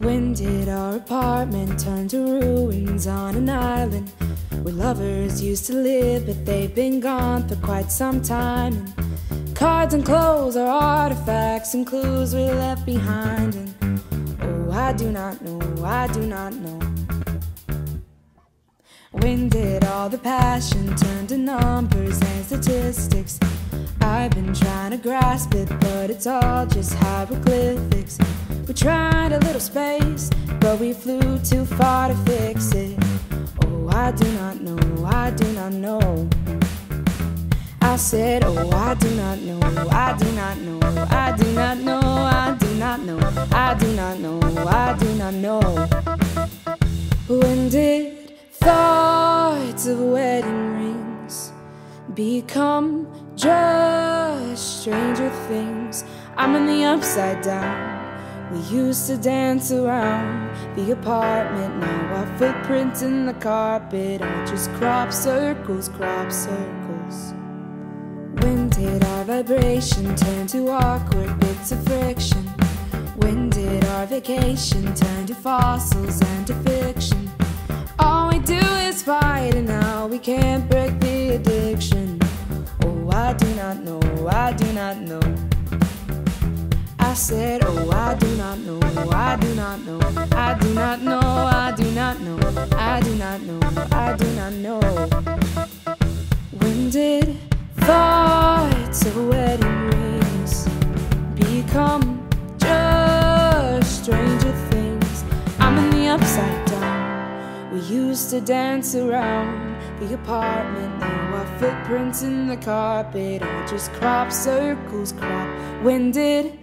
When did our apartment turn to ruins on an island where lovers used to live, but they've been gone for quite some time? And cards and clothes are artifacts and clues we left behind. And oh, I do not know, I do not know. When did all the passion turn to numbers and statistics? I've been trying to grasp it, but it's all just hieroglyphics. We tried a little space, but we flew too far to fix it. Oh, I do not know, I do not know. I said, Oh, I do not know, I do not know, I do not know, I do not know, I do not know, I do not know. When did thoughts of wedding rings become just stranger things? I'm in the upside down. We used to dance around the apartment. Now our footprints in the carpet are just crop circles, crop circles. When did our vibration turn to awkward bits of friction? When did our vacation turn to fossils and to fiction? All we do is fight, and now we can't break the addiction. Oh, I do not know, I do not know. I said, Oh, I do not know, I do not know, I do not know, I do not know, I do not know, I do not know. When did thoughts of wedding rings become just stranger things? I'm in the upside down. We used to dance around the apartment. Now our footprints in the carpet are just crop circles, crop. When did